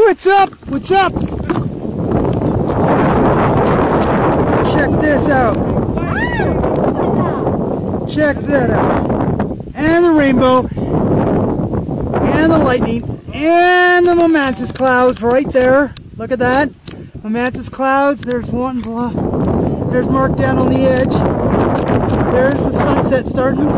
what's up? What's up? Check this out. Check that out. And the rainbow. And the lightning. And the momentous clouds right there. Look at that. Momentous clouds. There's one. There's Mark down on the edge. There's the sunset starting.